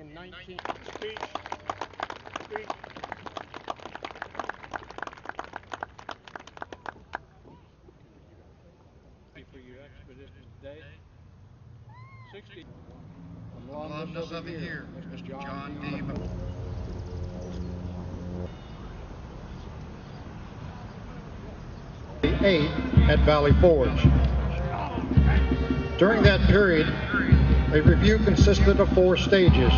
in 19th Speech. Street. For your expedition today, 60. From London, London over here. Mr. John, John D. Eight at Valley Forge. During that period, a review consisted of four stages.